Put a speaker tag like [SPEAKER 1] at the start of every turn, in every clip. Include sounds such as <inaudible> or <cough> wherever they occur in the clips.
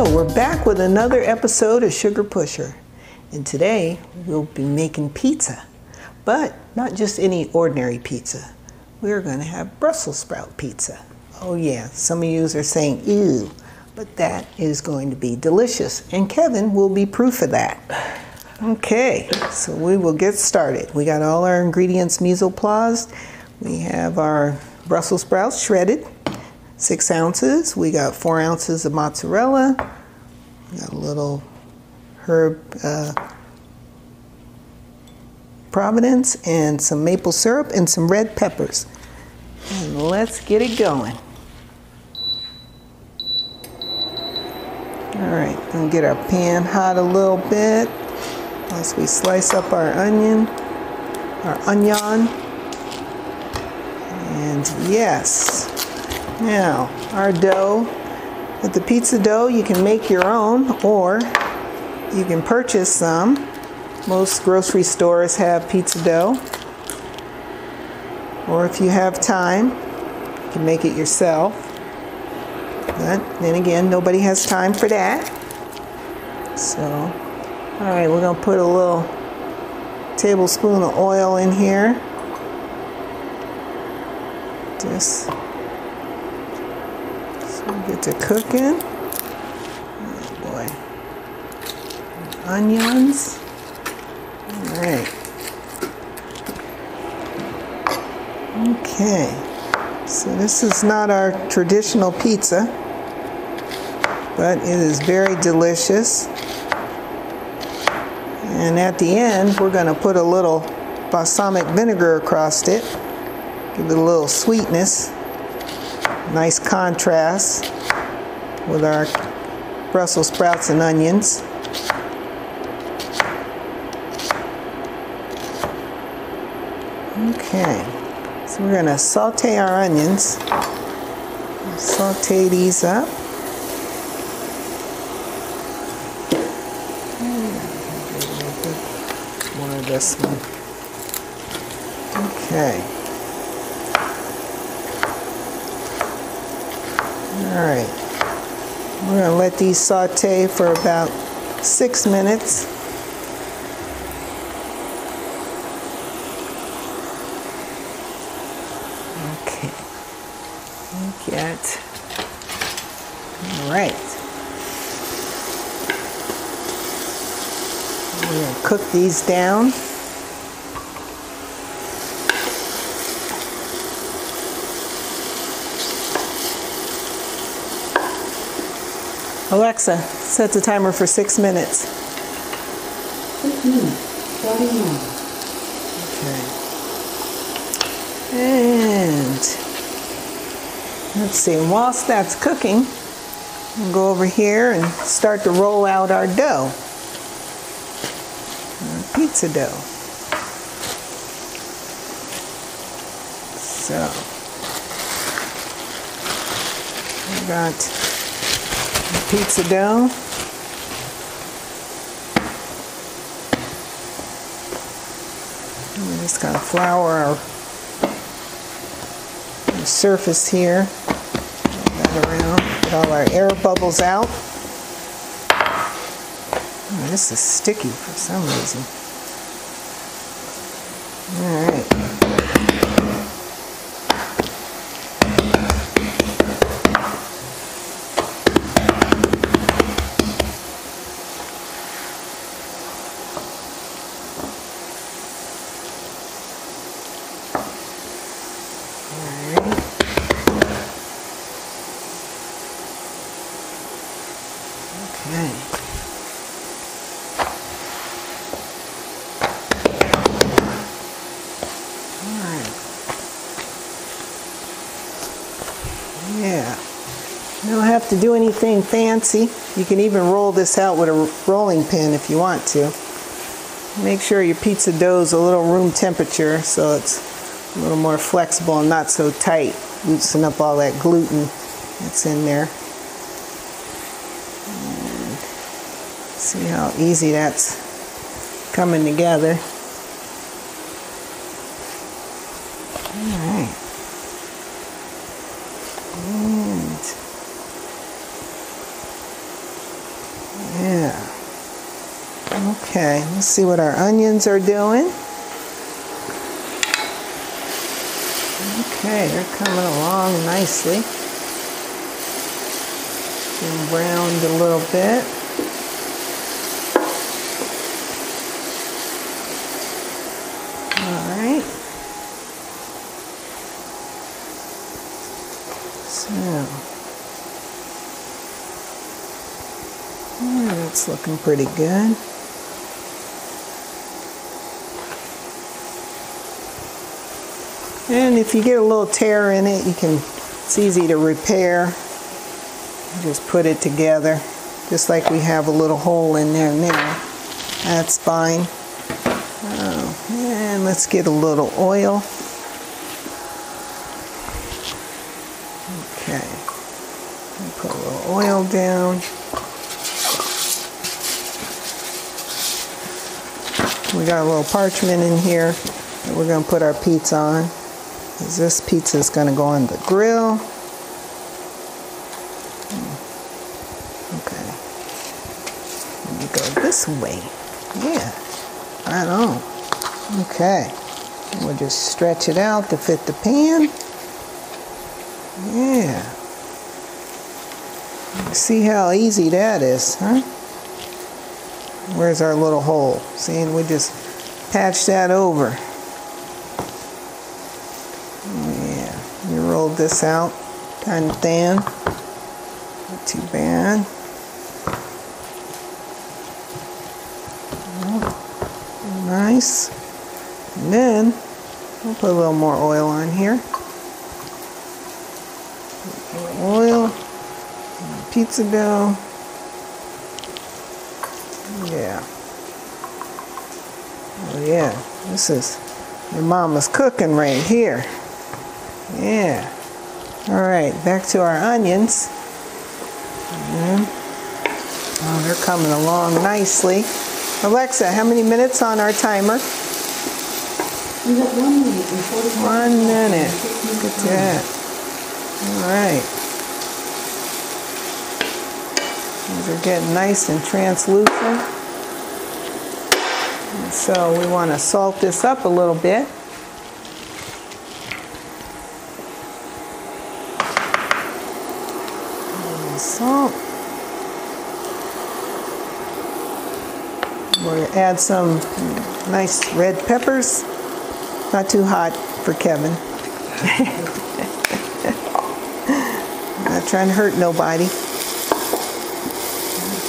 [SPEAKER 1] So, we're back with another episode of Sugar Pusher. And today we'll be making pizza. But not just any ordinary pizza. We're going to have Brussels sprout pizza. Oh, yeah, some of you are saying, ew, but that is going to be delicious. And Kevin will be proof of that. Okay, so we will get started. We got all our ingredients mise-en-place. We have our Brussels sprouts shredded, six ounces. We got four ounces of mozzarella. Got a little herb uh, Providence and some maple syrup and some red peppers. And let's get it going. All right, gonna get our pan hot a little bit as we slice up our onion, our onion. And yes, now our dough. With the pizza dough, you can make your own or you can purchase some. Most grocery stores have pizza dough. Or if you have time, you can make it yourself. But then again, nobody has time for that. So, all right, we're gonna put a little tablespoon of oil in here. Just get to cooking. Oh boy. Onions. All right. Okay. So this is not our traditional pizza, but it is very delicious. And at the end, we're going to put a little balsamic vinegar across it. Give it a little sweetness. Nice contrast with our Brussels sprouts and onions. Okay, so we're gonna saute our onions. Saute these up. Hmm. Of this one. Okay. Right. We're gonna let these saute for about six minutes. Okay. All right. We're gonna cook these down. Alexa, set the timer for six minutes. Okay. And let's see, whilst that's cooking, we'll go over here and start to roll out our dough. Our pizza dough. So, we got pizza dough. We're just gonna flour our, surface here. That around. Get all our air bubbles out. This is sticky for some reason. All right. Okay. Alright. Yeah. You don't have to do anything fancy. You can even roll this out with a rolling pin if you want to. Make sure your pizza dough is a little room temperature so it's a little more flexible and not so tight. Loosen up all that gluten that's in there. And see how easy that's coming together. Alright. And Okay, let's see what our onions are doing. Okay, they're coming along nicely. Getting browned a little bit. All right. So, yeah, it's looking pretty good. And if you get a little tear in it, you can, it's easy to repair. Just put it together, just like we have a little hole in there now. That's fine. Oh, and let's get a little oil. Okay. Put a little oil down. We got a little parchment in here that we're going to put our pizza on. This pizza is going to go on the grill. Okay. Me go this way. Yeah. Right on. Okay. We'll just stretch it out to fit the pan. Yeah. See how easy that is, huh? Where's our little hole? See, and we just patch that over. Yeah, rolled this out kind of thin. Not too bad. Nice. And then we'll put a little more oil on here. Oil, pizza dough. Yeah. Oh yeah, this is your mama's cooking right here. Yeah. All right, back to our onions. And, oh, they're coming along nicely. Alexa, how many minutes on our timer?
[SPEAKER 2] We got one minute and 45
[SPEAKER 1] One minute. Look at that. All right. These are getting nice and translucent. And so we want to salt this up a little bit. And Salt. We'll add some nice red peppers. Not too hot for Kevin. <laughs> Not trying to hurt nobody.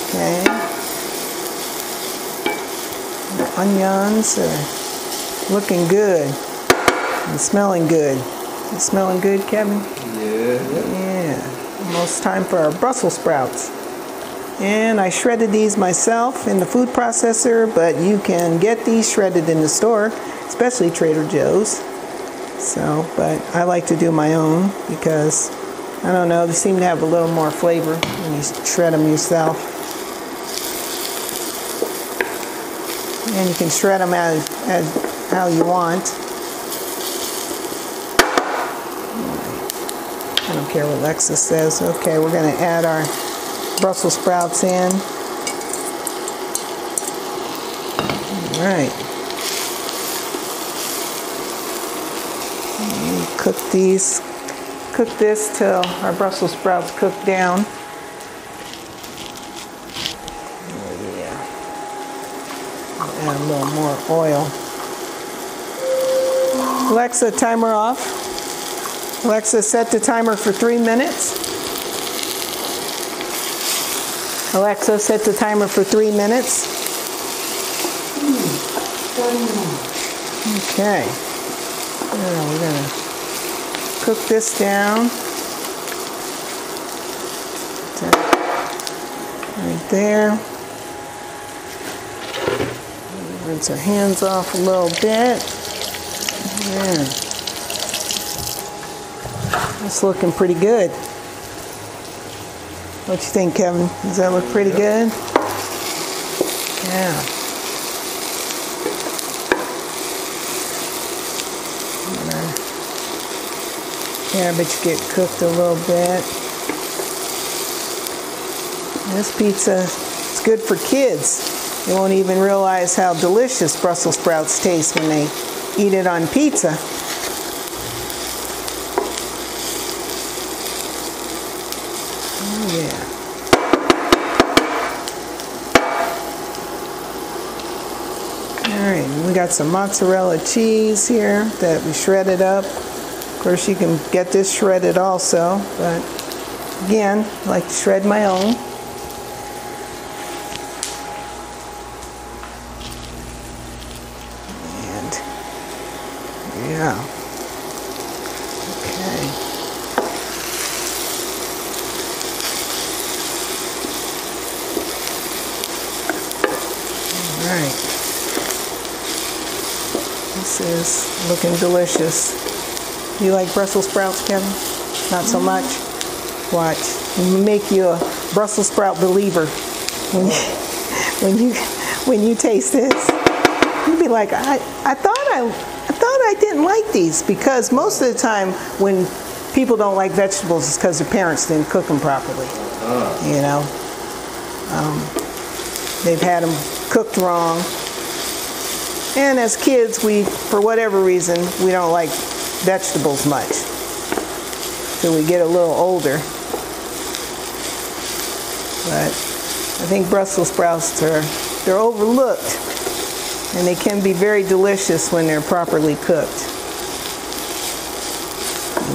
[SPEAKER 1] Okay. The onions are looking good and smelling good. Smelling good, Kevin?
[SPEAKER 3] Yeah.
[SPEAKER 1] Yeah. Almost time for our Brussels sprouts. And I shredded these myself in the food processor, but you can get these shredded in the store, especially Trader Joe's. So, but I like to do my own because I don't know, they seem to have a little more flavor when you shred them yourself. And you can shred them as, as how you want. I don't care what Lexus says. Okay, we're going to add our Brussels sprouts in. All right. Cook these, cook this till our Brussels sprouts cook down. Oh, yeah. Add a little more oil. Alexa, timer off. Alexa, set the timer for three minutes. Alexa, set the timer for three minutes. Okay. Now we're gonna cook this down. Right there. Rinse our hands off a little bit. Yeah. That's looking pretty good. What you think, Kevin? Does that look pretty good? Yeah. Cabbage get cooked a little bit. This pizza is good for kids. They won't even realize how delicious Brussels sprouts taste when they eat it on pizza. Oh, yeah. All right, we got some mozzarella cheese here that we shredded up. Of course, you can get this shredded also, but again, I like to shred my own. And yeah. Okay. All right. This delicious. You like Brussels sprouts, Kevin? Not so much? Watch. Make you a Brussels sprout believer when you, <laughs> when you, when you taste this. You'd be like, I, I thought I, I thought I didn't like these because most of the time when people don't like vegetables, it's because their parents didn't cook them properly. You know, um, they've had them cooked wrong. And as kids, we, for whatever reason, we don't like vegetables much. Till we get a little older. But I think Brussels sprouts are, they're overlooked. And they can be very delicious when they're properly cooked.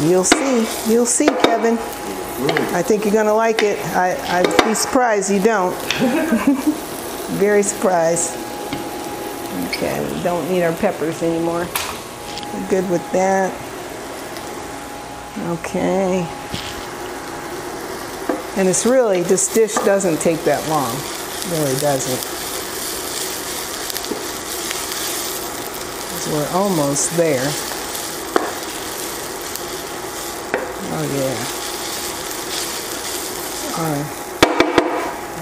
[SPEAKER 1] You'll see, you'll see, Kevin. I think you're gonna like it. I, I'd be surprised you don't. <laughs> very surprised. Okay, we don't need our peppers anymore. We're good with that. Okay. And it's really, this dish doesn't take that long. It really doesn't. 'Cause we're almost there. Oh yeah. All right.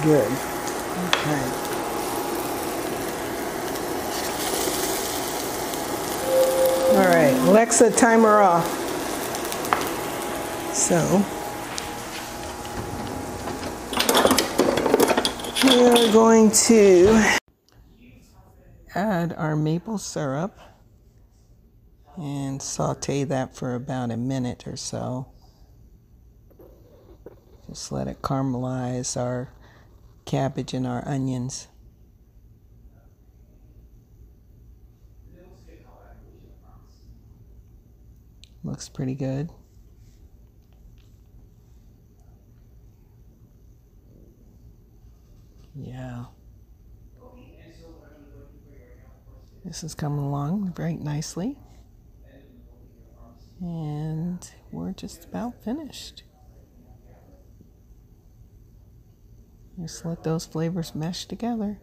[SPEAKER 1] Good. Okay. All right, Alexa, timer off. So, we're going to add our maple syrup and saute that for about a minute or so. Just let it caramelize our cabbage and our onions. Looks pretty good. Yeah. This is coming along very nicely. And we're just about finished. Just let those flavors mesh together.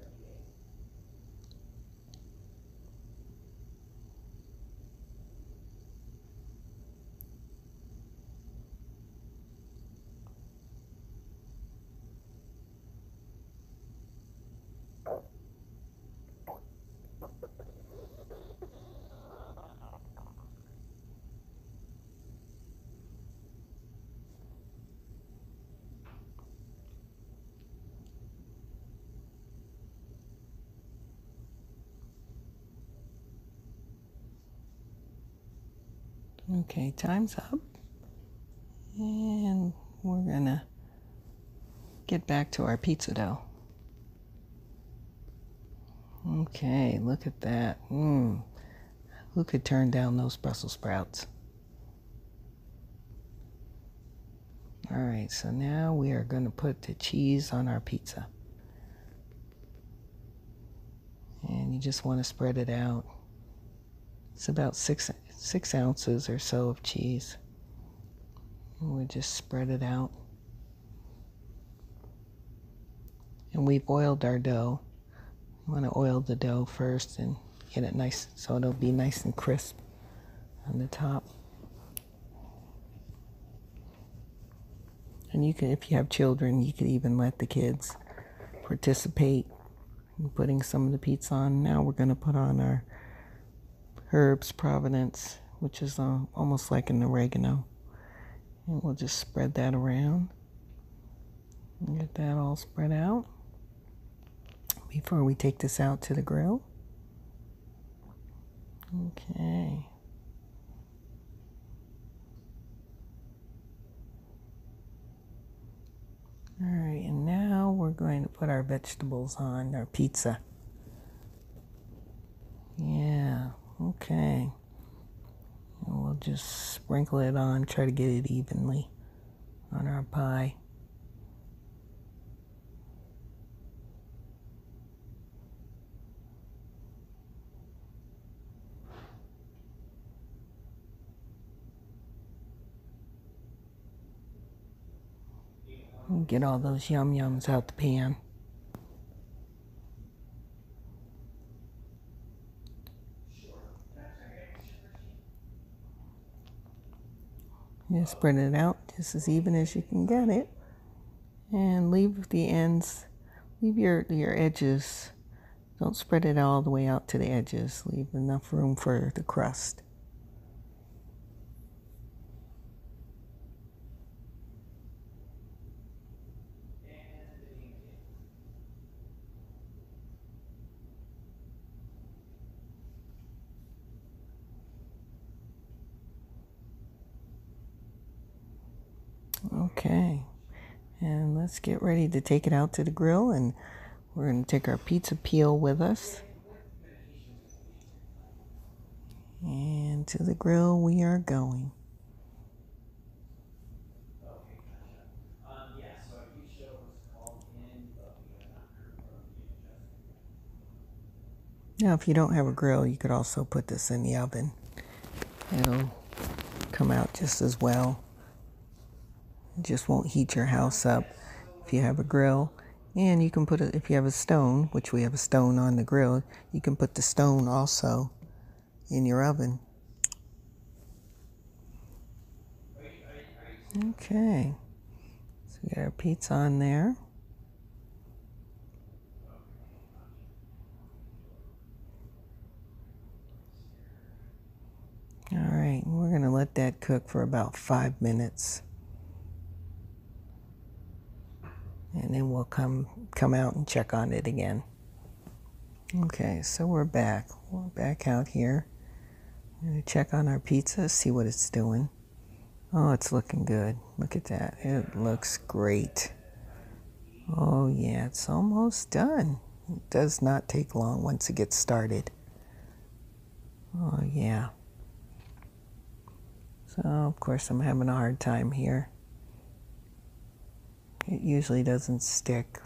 [SPEAKER 1] Okay, time's up. And we're gonna get back to our pizza dough. Okay, look at that. Mmm. Who could turn down those Brussels sprouts? All right, so now we are going to put the cheese on our pizza. And you just want to spread it out. It's about six six ounces or so of cheese. And we just spread it out. And we've oiled our dough. You want to oil the dough first and get it nice so it'll be nice and crisp on the top. And you can, if you have children, you could even let the kids participate in putting some of the pizza on. Now we're going to put on our herbs Providence, which is uh, almost like an oregano. And we'll just spread that around. Get that all spread out.
[SPEAKER 4] before we take this out to the grill. Okay. All right, and now we're going to put our vegetables on our pizza. Yeah, okay. We'll just sprinkle it on, try to get it evenly on our pie. Get all those yum yums out the pan. You spread it out just as even as you can get it. And leave the ends, leave your, your edges. Don't spread it all the way out to the edges. Leave enough room for the crust. Okay, and let's get ready to take it out to the grill, and we're going to take our pizza peel with us. And to the grill we are going. Now, if you don't have a grill, you could also put this in the oven. It'll come out just as well. It just won't heat your house up if you have a grill. And you can put it, if you have a stone, which we have a stone on the grill, you can put the stone also in your oven. Okay. So we got our pizza on there. All right, we're going to let that cook for about five minutes. and then we'll come come out and check on it again. Okay, so we're back. We're back out here. I'm gonna check on our pizza, see what it's doing. Oh, it's looking good. Look at that. It looks great. Oh, yeah, it's almost done. It does not take long once it gets started. Oh, yeah. So, of course, I'm having a hard time here. It usually doesn't stick.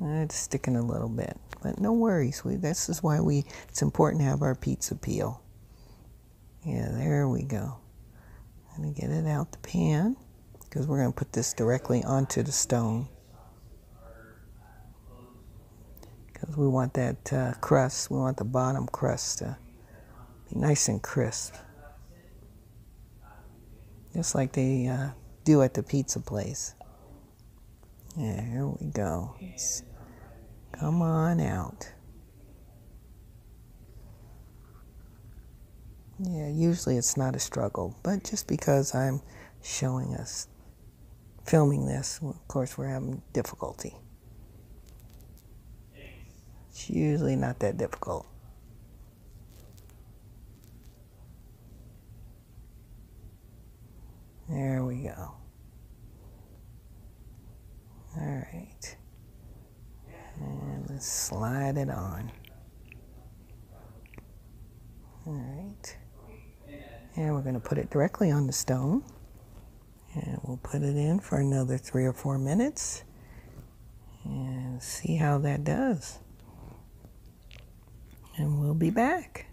[SPEAKER 4] It's sticking a little bit, but no worries. We, this is why we. It's important to have our pizza peel. Yeah, there we go. I'm gonna get it out the pan because we're gonna put this directly onto the stone because we want that uh, crust. We want the bottom crust to be nice and crisp, just like they uh, do at the pizza place. Yeah, here we go. Come on out. Yeah, usually it's not a struggle, but just because I'm showing us, filming this, of course, we're having difficulty. It's usually not that difficult. There we go. All right. Slide it on. All right. And we're going to put it directly on the stone. And we'll put it in for another three or four minutes and see how that does. And we'll be back.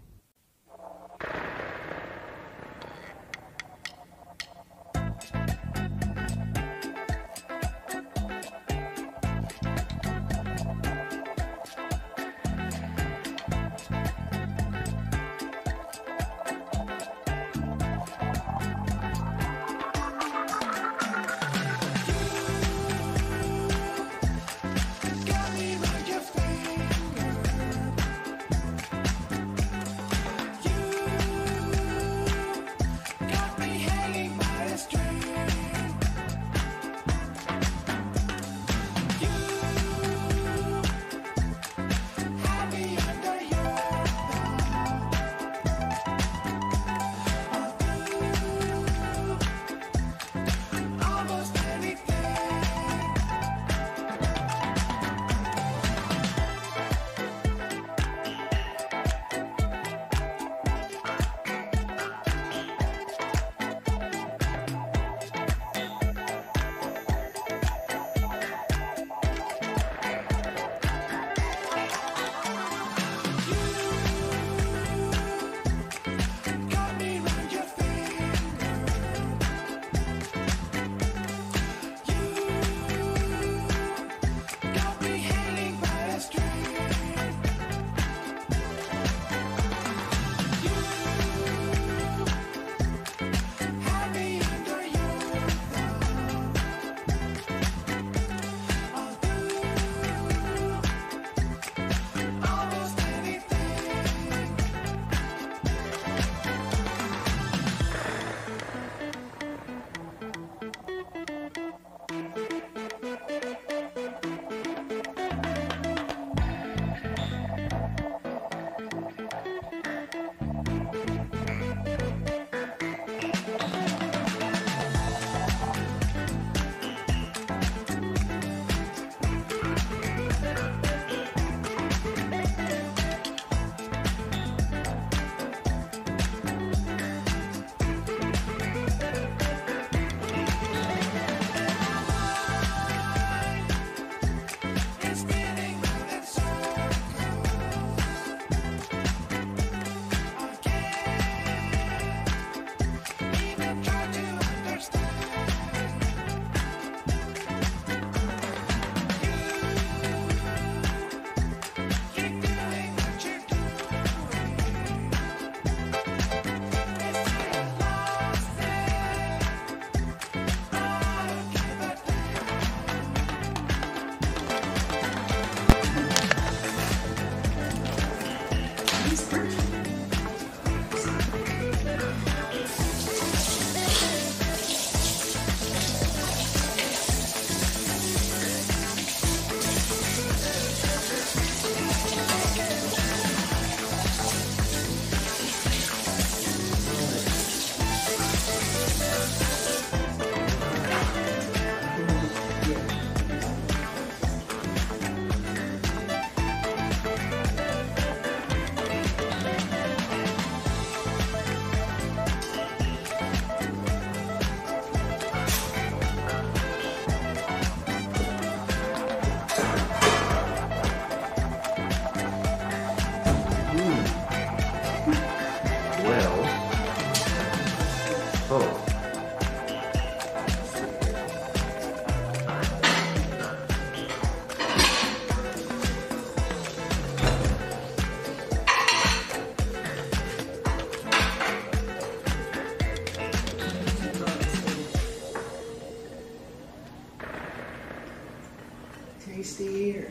[SPEAKER 3] or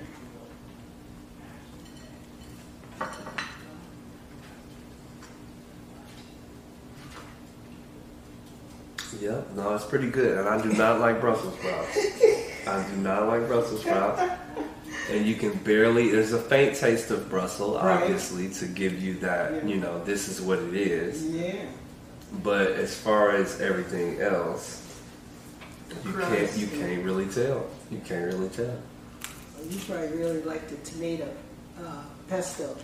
[SPEAKER 3] Yeah, no, it's pretty good, and I do not like Brussels sprouts. I do not like Brussels sprouts, and you can barely. There's a faint taste of Brussels,
[SPEAKER 1] right.
[SPEAKER 3] obviously, to give you that.
[SPEAKER 1] Yeah.
[SPEAKER 3] You know, this is what it is.
[SPEAKER 1] Yeah.
[SPEAKER 3] But as far as everything else, you can't. You can't really tell. You can't really tell
[SPEAKER 1] you probably really like the tomato uh, pesto.